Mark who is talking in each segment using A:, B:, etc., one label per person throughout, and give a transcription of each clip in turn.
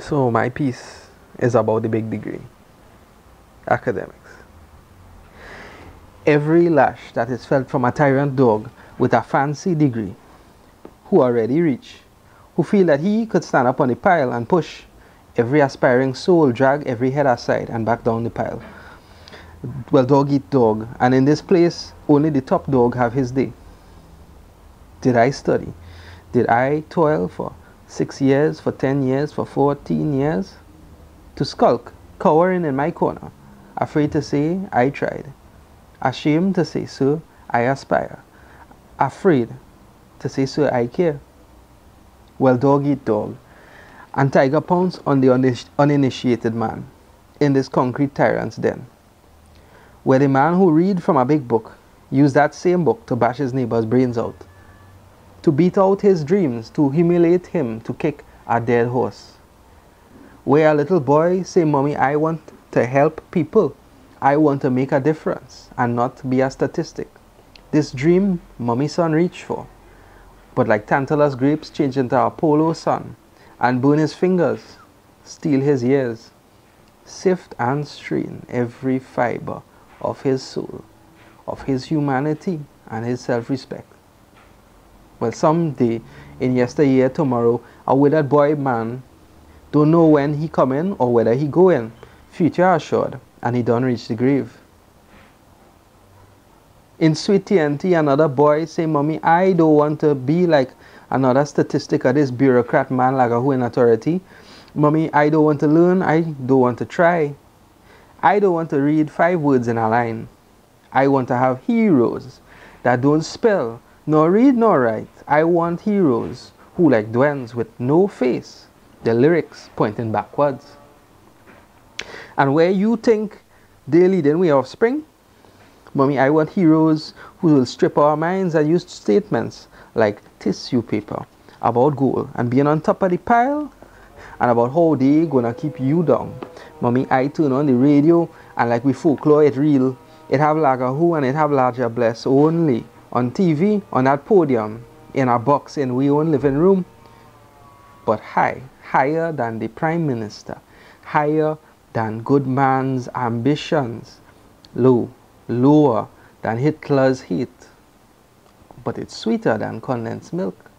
A: So my piece is about the big degree, academics. Every lash that is felt from a tyrant dog with a fancy degree, who already rich, who feel that he could stand up on the pile and push every aspiring soul, drag every head aside and back down the pile. Well, dog eat dog, and in this place, only the top dog have his day. Did I study? Did I toil for six years, for ten years, for fourteen years? To skulk, cowering in my corner, afraid to say I tried, ashamed to say, so I aspire, afraid to say, so I care. Well, dog eat dog, and tiger pounce on the uninitiated man in this concrete tyrant's den, where the man who read from a big book used that same book to bash his neighbor's brains out to beat out his dreams, to humiliate him, to kick a dead horse. Where a little boy say, Mommy, I want to help people. I want to make a difference and not be a statistic. This dream mommy son reach for. But like Tantalus grapes change into Apollo sun and burn his fingers, steal his ears, sift and strain every fiber of his soul, of his humanity and his self-respect. Well, someday, in yesteryear, tomorrow, a withered boy man don't know when he coming or whether he going. Future assured, and he don't reach the grave. In Sweet TNT, another boy say, Mommy, I don't want to be like another statistic of this bureaucrat man like a who in authority. Mommy, I don't want to learn, I don't want to try. I don't want to read five words in a line. I want to have heroes that don't spell, nor read nor write. I want heroes who, like douens, with no face, the lyrics pointing backwards. And where you think they leading way of spring, mommy, I want heroes who will strip our minds and use statements like tissue paper about goal and being on top of the pile and about how they gonna keep you down. Mommy, I turn on the radio and like we folklore it real, it have lagahoo and it have La Diablesse only on TV, on that podium, in a box in we own living room, but high, higher than the Prime Minister, higher than good man's ambitions, low, lower than Hitler's hate, but it's sweeter than condensed milk.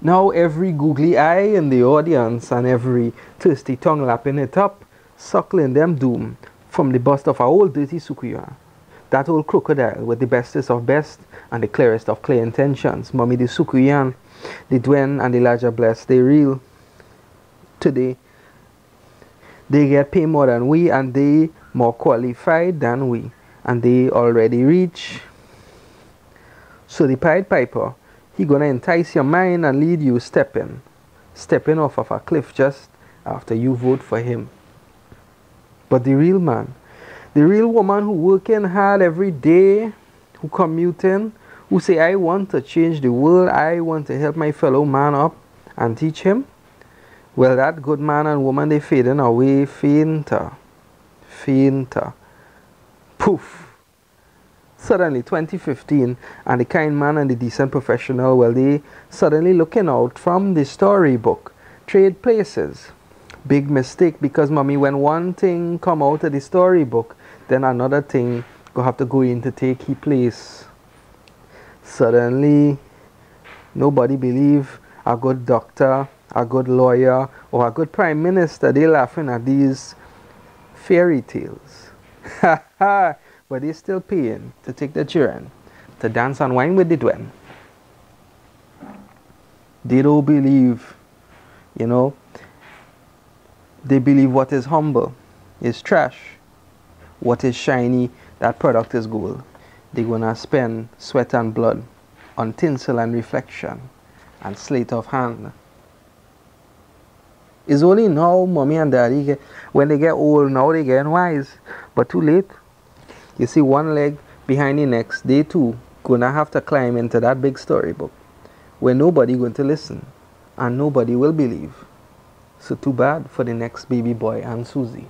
A: Now every googly eye in the audience and every thirsty tongue lapping it up, suckling them doom from the bust of our old dirty Sukuya that old crocodile with the bestest of best and the clearest of clear intentions. Mommy, the soucouyant, the douen, and the La Diablesse, they real today. They get paid more than we, and they more qualified than we, and they already reach. So the Pied Piper, he gonna entice your mind and lead you stepping, stepping off of a cliff just after you vote for him. But the real man, the real woman who working hard every day, who commuting, who say, I want to change the world, I want to help my fellow man up and teach him. Well, that good man and woman, they fading away fainter, fainter. Poof. Suddenly, 2015, and the kind man and the decent professional, well, they suddenly looking out from the storybook, trade places. Big mistake because, mommy, when one thing come out of the storybook, then another thing go have to go in to take his place. Suddenly, nobody believe a good doctor, a good lawyer, or a good prime minister. They laughing at these fairy tales. but they still paying to take the children to dance and wine with the douen. They don't believe, you know, they believe what is humble is trash what is shiny, that product is gold. They're gonna spend sweat and blood on tinsel and reflection and sleight of hand. It's only now mommy and daddy get, when they get old now they get wise. But too late. You see one leg behind the next, they too gonna have to climb into that big storybook where nobody going to listen and nobody will believe. So too bad for the next baby boy and Susie.